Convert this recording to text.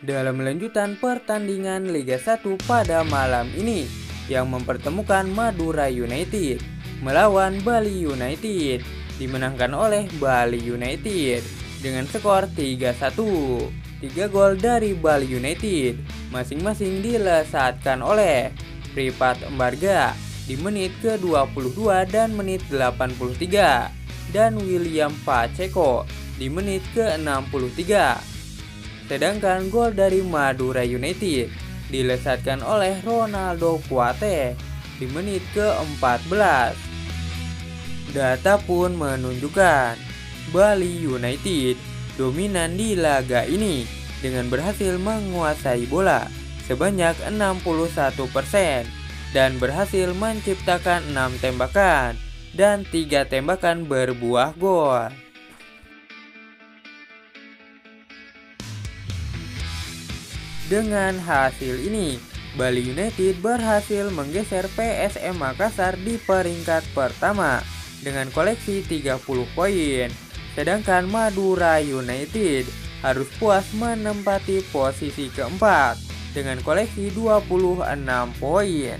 dalam lanjutan pertandingan Liga 1 pada malam ini yang mempertemukan Madura United melawan Bali United dimenangkan oleh Bali United dengan skor 3-1. Tiga gol dari Bali United masing-masing dilesatkan oleh Pripat Embarga di menit ke-22 dan menit 83 dan William Pacheco di menit ke-63. Sedangkan gol dari Madura United dilesatkan oleh Ronaldo Kuate di menit ke-14. Data pun menunjukkan Bali United dominan di laga ini dengan berhasil menguasai bola sebanyak 61% dan berhasil menciptakan 6 tembakan dan 3 tembakan berbuah gol. Dengan hasil ini, Bali United berhasil menggeser PSM Makassar di peringkat pertama dengan koleksi 30 poin. Sedangkan Madura United harus puas menempati posisi keempat dengan koleksi 26 poin.